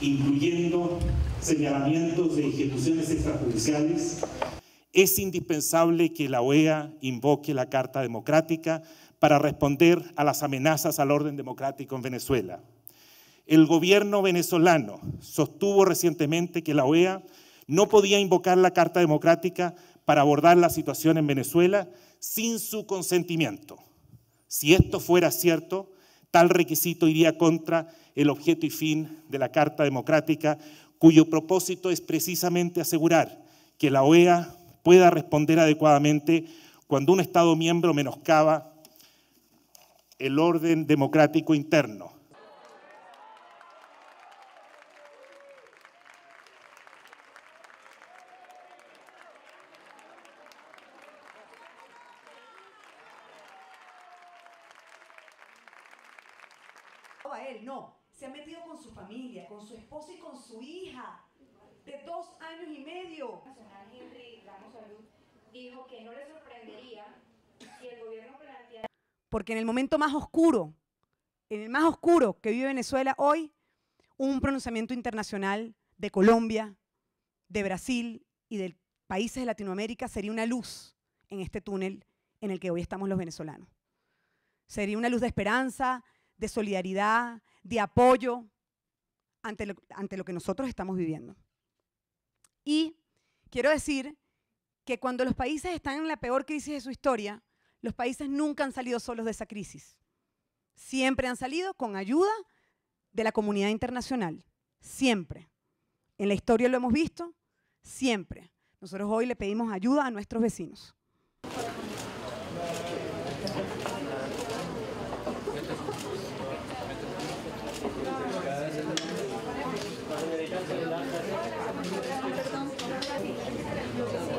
incluyendo señalamientos de ejecuciones extrajudiciales, es indispensable que la OEA invoque la Carta Democrática para responder a las amenazas al orden democrático en Venezuela. El gobierno venezolano sostuvo recientemente que la OEA no podía invocar la Carta Democrática para abordar la situación en Venezuela sin su consentimiento. Si esto fuera cierto, tal requisito iría contra el objeto y fin de la Carta Democrática, cuyo propósito es precisamente asegurar que la OEA pueda responder adecuadamente cuando un Estado miembro menoscaba el orden democrático interno a él, no. Se ha metido con su familia, con su esposa y con su hija de dos años y medio. Nacional Henry Ramos Salud dijo que no le sorprendería si el gobierno planteara... Porque en el momento más oscuro, en el más oscuro que vive Venezuela hoy, un pronunciamiento internacional de Colombia, de Brasil y de países de Latinoamérica sería una luz en este túnel en el que hoy estamos los venezolanos. Sería una luz de esperanza, de solidaridad, de apoyo ante lo, ante lo que nosotros estamos viviendo. Y quiero decir que cuando los países están en la peor crisis de su historia, los países nunca han salido solos de esa crisis. Siempre han salido con ayuda de la comunidad internacional. Siempre. En la historia lo hemos visto, siempre. Nosotros hoy le pedimos ayuda a nuestros vecinos. ¿Listo?